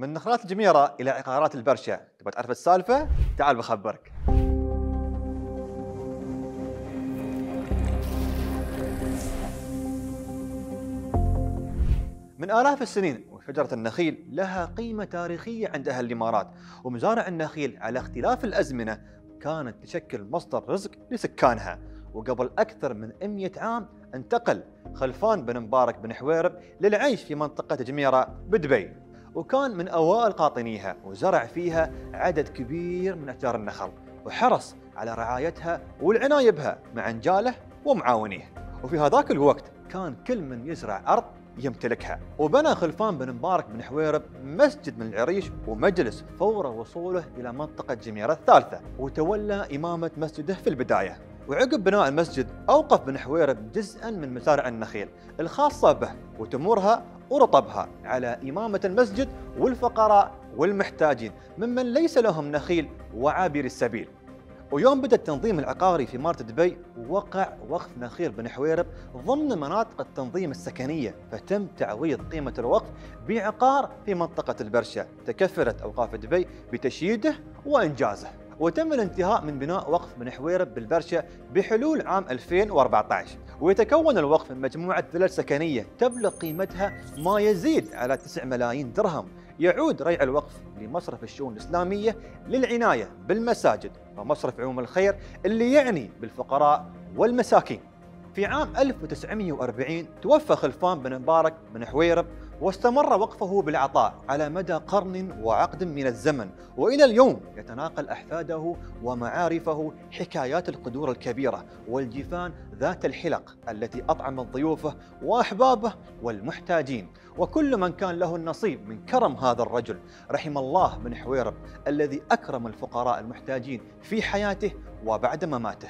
من نخلات الجميرة إلى عقارات البرشا تبغى تعرف السالفة؟ تعال بخبرك. من آلاف السنين وشجرة النخيل لها قيمة تاريخية عند أهل الإمارات ومزارع النخيل على اختلاف الأزمنة كانت تشكل مصدر رزق لسكانها. وقبل أكثر من 100 عام انتقل خلفان بن مبارك بن حويرب للعيش في منطقة جميرة بدبي. وكان من أوائل قاطنيها وزرع فيها عدد كبير من أشجار النخل وحرص على رعايتها والعناية بها مع أنجاله ومعاونيه. وفي هذاك الوقت كان كل من يزرع أرض يمتلكها. وبنى خلفان بن مبارك بن حويرب مسجد من العريش ومجلس فور وصوله إلى منطقة جميرة الثالثة وتولى إمامة مسجده في البداية. وعقب بناء المسجد أوقف بن حويرب جزءا من مزارع النخيل الخاصة به وتمورها ورطبها على إمامة المسجد والفقراء والمحتاجين ممن ليس لهم نخيل وعابر السبيل. ويوم بدأ التنظيم العقاري في إمارة دبي وقع وقف نخيل بن حويرب ضمن مناطق التنظيم السكنية فتم تعويض قيمة الوقف بعقار في منطقة البرشا تكفلت أوقاف دبي بتشييده وإنجازه. وتم الانتهاء من بناء وقف بن حويرب بالبرشا بحلول عام 2014 ويتكون الوقف من مجموعة فلل سكنية تبلغ قيمتها ما يزيد على 9 ملايين درهم. يعود ريع الوقف لمصرف الشؤون الإسلامية للعناية بالمساجد ومصرف عموم الخير اللي يعني بالفقراء والمساكين. في عام 1940 توفى خلفان بن مبارك بن حويرب واستمر وقفه بالعطاء على مدى قرن وعقد من الزمن وإلى اليوم يتناقل أحفاده ومعارفه حكايات القدور الكبيرة والجفان ذات الحلق التي اطعمت ضيوفه وأحبابه والمحتاجين وكل من كان له النصيب من كرم هذا الرجل. رحم الله بن حويرب الذي أكرم الفقراء المحتاجين في حياته وبعد مماته.